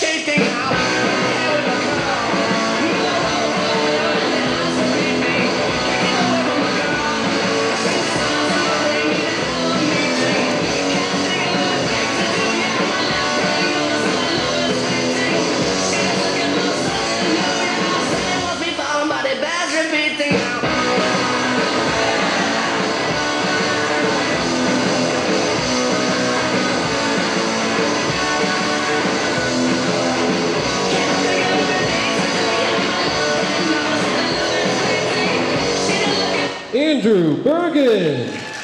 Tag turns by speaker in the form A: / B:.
A: dedicated Andrew Bergen.